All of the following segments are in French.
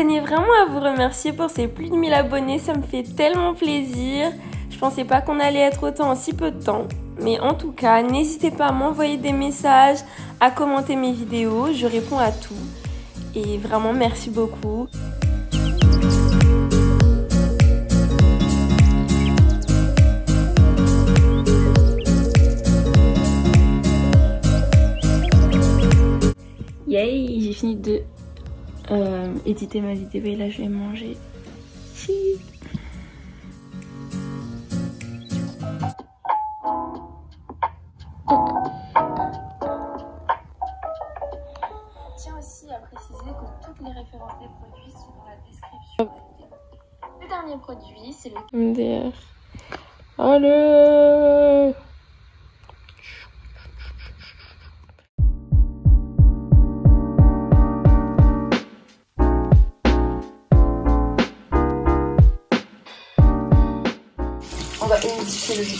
tenais vraiment à vous remercier pour ces plus de 1000 abonnés, ça me fait tellement plaisir. Je pensais pas qu'on allait être autant en si peu de temps. Mais en tout cas, n'hésitez pas à m'envoyer des messages, à commenter mes vidéos, je réponds à tout. Et vraiment, merci beaucoup. Yay, j'ai fini de euh, éditer ma vidéo et là je vais manger. Tiens aussi à préciser que toutes les références des produits sont dans la description Le dernier produit, c'est le MDR. Allez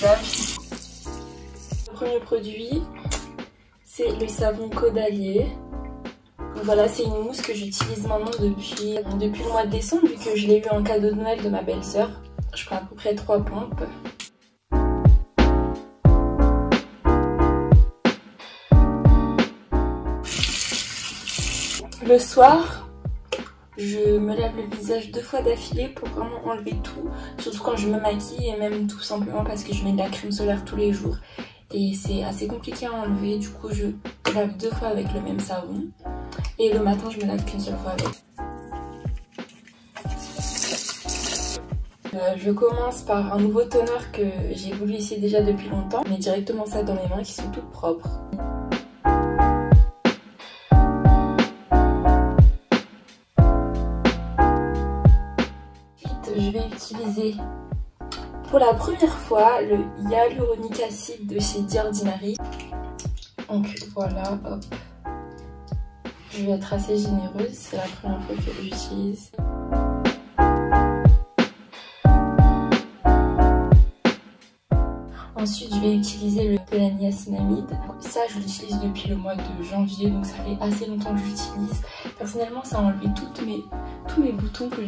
Le premier produit, c'est le savon Caudalie. Voilà, c'est une mousse que j'utilise maintenant depuis, depuis le mois de décembre, vu que je l'ai eu en cadeau de Noël de ma belle-sœur. Je prends à peu près 3 pompes. Le soir, je me lave le visage deux fois d'affilée pour vraiment enlever tout, surtout quand je me maquille et même tout simplement parce que je mets de la crème solaire tous les jours et c'est assez compliqué à enlever, du coup je lave deux fois avec le même savon et le matin je me lave qu'une seule fois avec. Euh, je commence par un nouveau toner que j'ai voulu essayer déjà depuis longtemps, mais directement ça dans mes mains qui sont toutes propres. Pour la première fois le hyaluronic acid de chez The. Donc voilà, hop. Je vais être assez généreuse, c'est la première fois que j'utilise. Ensuite, je vais utiliser le de la niacinamide. Ça, je l'utilise depuis le mois de janvier, donc ça fait assez longtemps que j'utilise. Personnellement, ça a enlevé mes, tous mes boutons que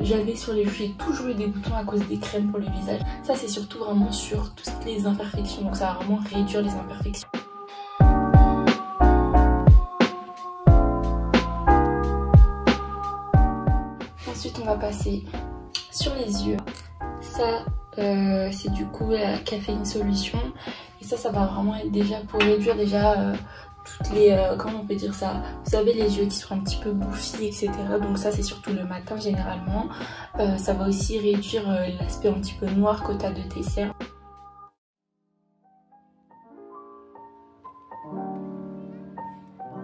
j'avais sur les joues. J'ai toujours eu des boutons à cause des crèmes pour le visage. Ça, c'est surtout vraiment sur toutes les imperfections, donc ça va vraiment réduire les imperfections. Ensuite, on va passer sur les yeux. Ça, euh, c'est du coup la caféine solution. Et ça ça va vraiment être déjà pour réduire déjà euh, toutes les euh, comment on peut dire ça? Vous savez les yeux qui sont un petit peu bouffis etc donc ça c'est surtout le matin généralement. Ça va aussi réduire l'aspect un petit peu noir que tu as de tes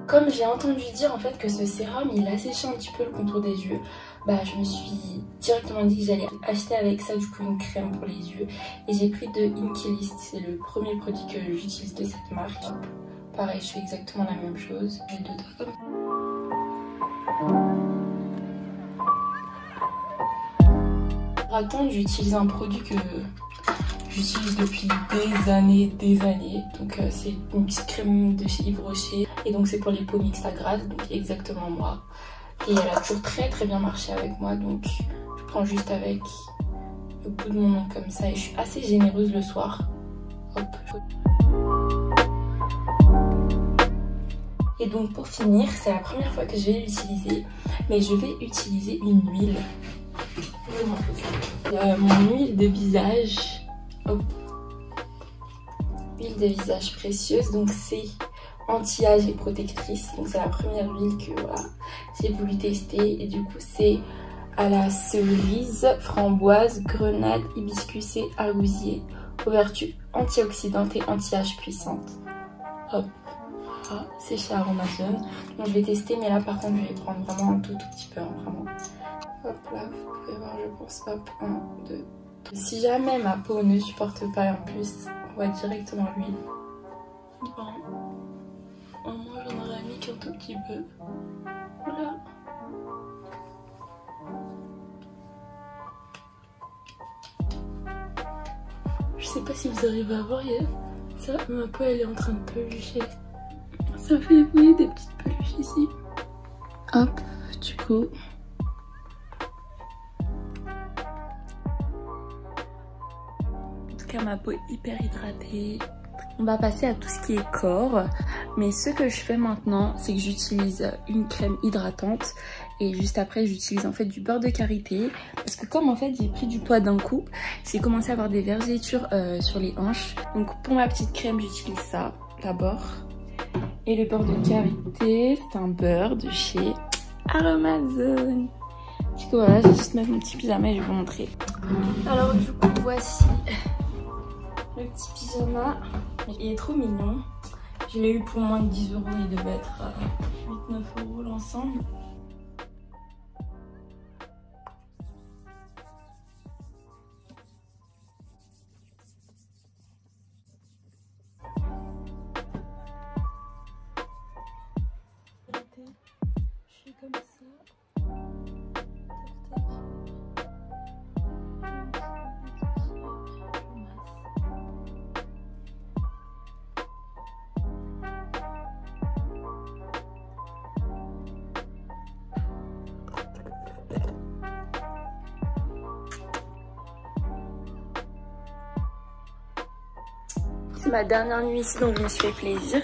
Comme j'ai entendu dire en fait que ce sérum il asséchait un petit peu le contour des yeux, bah je me suis directement dit que j'allais acheter avec ça du coup une crème pour les yeux et j'ai pris de Inkilist, c'est le premier produit que j'utilise de cette marque. Pareil, je fais exactement la même chose. J'ai deux doigts Pour attendre, j'utilise un produit que j'utilise depuis des années, des années. Donc euh, c'est une petite crème de chez Yves Rocher. Et donc c'est pour les peaux mixtes à grasse, donc exactement moi. Et elle a toujours très très bien marché avec moi. Donc je prends juste avec le bout de mon nom comme ça. Et je suis assez généreuse le soir. Hop. Et donc pour finir, c'est la première fois que je vais l'utiliser. Mais je vais utiliser une huile. Euh, mon huile de visage Huile de visage précieuse, donc c'est anti-âge et protectrice. Donc c'est la première huile que j'ai voulu tester. Et du coup c'est à la cerise, framboise, grenade, hibiscus et argousier. Aux vertus antioxydantes et anti-âge puissantes. Hop. Ah, c'est chez Aromazone. Donc je vais tester, mais là par contre je vais prendre vraiment un tout, tout petit peu, hein, vraiment. Hop là, vous pouvez voir, je pense. Hop, 1, 2, si jamais ma peau ne supporte pas en plus, on va directement l'huile. Bon, au moins j'en aurais mis qu'un tout petit peu. Voilà. Je sais pas si vous arrivez à voir, ça, ma peau elle est en train de pelucher. Ça fait, vous des petites peluches ici. Hop, du coup, ma peau hyper hydratée. On va passer à tout ce qui est corps. Mais ce que je fais maintenant, c'est que j'utilise une crème hydratante. Et juste après, j'utilise en fait du beurre de karité. Parce que comme en fait, j'ai pris du poids d'un coup, j'ai commencé à avoir des vergetures euh, sur les hanches. Donc pour ma petite crème, j'utilise ça d'abord. Et le beurre de karité, c'est un beurre de chez Aromazone. Du coup voilà, je vais juste mettre mon petit pyjama et je vais vous montrer. Alors du coup, voici le petit pyjama. Il est trop mignon. Je l'ai eu pour moins de 10 euros, il devait être 8-9 euros l'ensemble. Ma dernière nuit ici donc je me suis fait plaisir.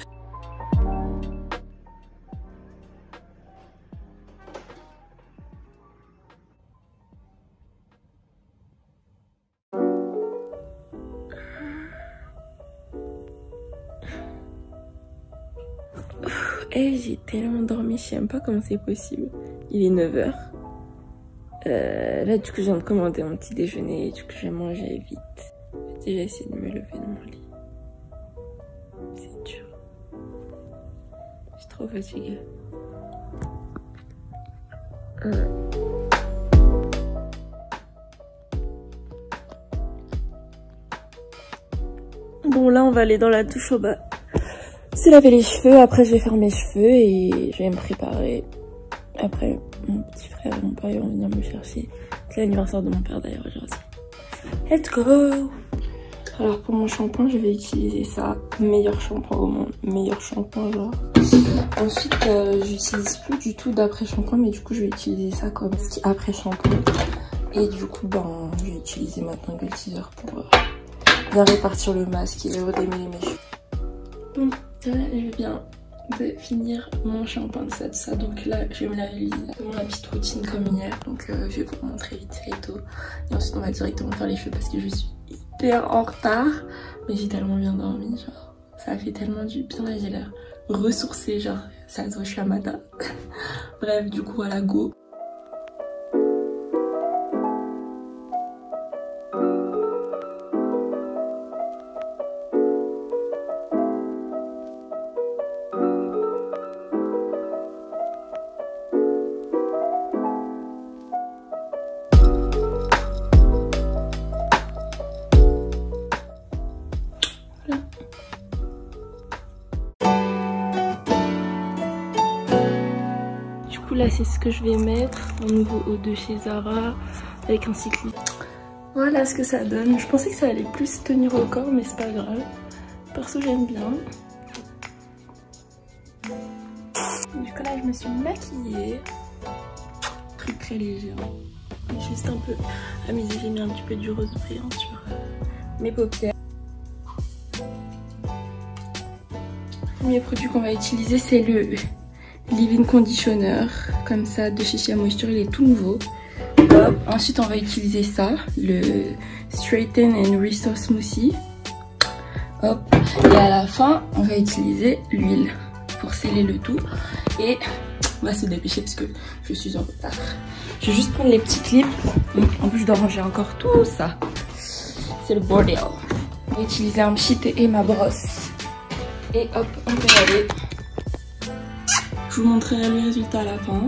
Eh, j'ai tellement dormi, je sais pas comment c'est possible. Il est 9h. Euh, là, du coup, je viens de commander mon petit déjeuner. Du coup, je vais manger vite. J'ai déjà essayé de me lever de mon lit. Trop fatiguée. Euh. Bon, là, on va aller dans la douche au bas. C'est laver les cheveux. Après, je vais faire mes cheveux et je vais me préparer. Après, mon petit frère et mon père vont venir me chercher. C'est l'anniversaire de mon père d'ailleurs aujourd'hui. Let's go Alors pour mon shampoing, je vais utiliser ça. Meilleur shampoing au monde. Meilleur shampoing genre. Ensuite, euh, j'utilise plus du tout d'après shampoing, mais du coup, je vais utiliser ça comme après shampoing. Et du coup, ben, je vais utiliser maintenant Gull Teaser pour euh, bien répartir le masque et redémêler mes cheveux. Bon, je vais bien finir mon shampoing de ça, ça. Donc là, je vais me laver exactement la petite routine comme hier. Donc euh, je vais vous montrer vite et tout. Et ensuite, on va directement faire les cheveux parce que je suis en retard. Mais j'ai tellement bien dormi, genre. Ça fait tellement du bien et j'ai l'air ressourcée, genre. Ça se voit, je suis à matin. Bref, du coup, voilà, go. Là c'est ce que je vais mettre en nouveau haut de chez Zara avec un cycliste. Voilà ce que ça donne. Je pensais que ça allait plus tenir au corps mais c'est pas grave. Perso j'aime bien. Du coup là je me suis maquillée. Truc très léger. Hein. Juste un peu amusé, j'ai mis un petit peu du rose brillant sur euh, mes paupières. Le premier produit qu'on va utiliser c'est le Living Conditioner, comme ça, de chez Shea Moisture, il est tout nouveau. Hop. Ensuite, on va utiliser ça, le Straighten and Restore Smoothie. Hop. Et à la fin, on va utiliser l'huile pour sceller le tout. Et on va se dépêcher parce que je suis en retard. Je vais juste prendre les petits clips. En plus, je dois ranger encore tout ça. C'est le bordel. On va utiliser un pchit et ma brosse. Et hop, on peut y aller. Je vous montrerai le résultat à la fin.